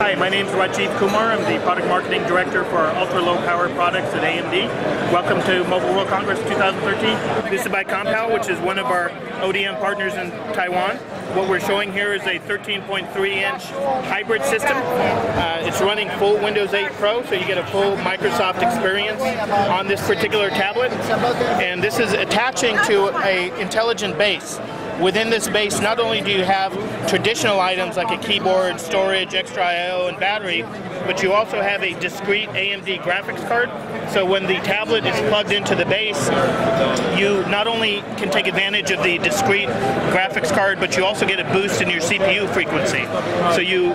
Hi, my name is Rajiv Kumar. I'm the Product Marketing Director for our ultra-low power products at AMD. Welcome to Mobile World Congress 2013. This is by Compal, which is one of our ODM partners in Taiwan. What we're showing here is a 13.3-inch hybrid system. Uh, it's running full Windows 8 Pro, so you get a full Microsoft experience on this particular tablet. And this is attaching to a intelligent base. Within this base, not only do you have traditional items like a keyboard, storage, extra I.O., and battery, but you also have a discrete AMD graphics card. So when the tablet is plugged into the base, you not only can take advantage of the discrete graphics card, but you also get a boost in your CPU frequency. So you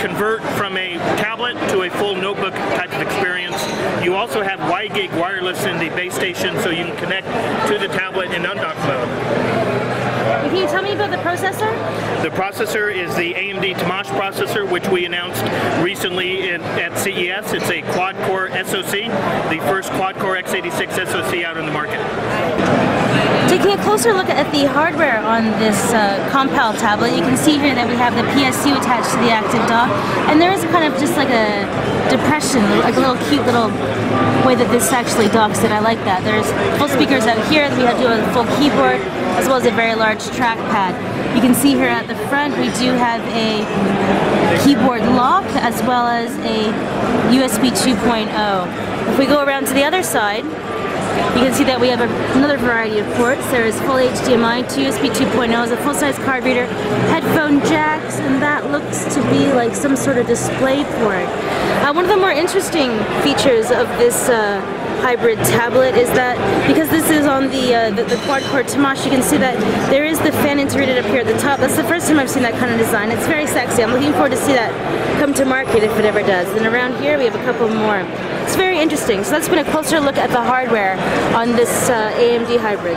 convert from a tablet to a full notebook type of experience. You also have WiGig wireless in the base station, so you can connect to the tablet in undock mode. Can you tell me about the processor? The processor is the AMD Temash processor, which we announced recently in, at CES. It's a quad-core SoC, the first quad-core x86 SoC out in the market. Taking a closer look at the hardware on this uh, Compal tablet, you can see here that we have the PSU attached to the active dock, and there is kind of just like a depression, like a little cute little way that this actually docks it. I like that. There's full speakers out here, we have do a full keyboard, as well as a very large trackpad. You can see here at the front we do have a keyboard lock as well as a USB 2.0. If we go around to the other side, you can see that we have a, another variety of ports. There is full HDMI, two USB 2.0, is a full-size card reader, headphone jacks, and that looks to be like some sort of display port. Uh, one of the more interesting features of this uh, hybrid tablet is that because this is on the, uh, the, the quad-core Temash, you can see that there is the fan integrated up here at the top. That's the first time I've seen that kind of design. It's very sexy. I'm looking forward to see that come to market if it ever does. And around here we have a couple more. It's very interesting. So that's been a closer look at the hardware on this uh, AMD hybrid.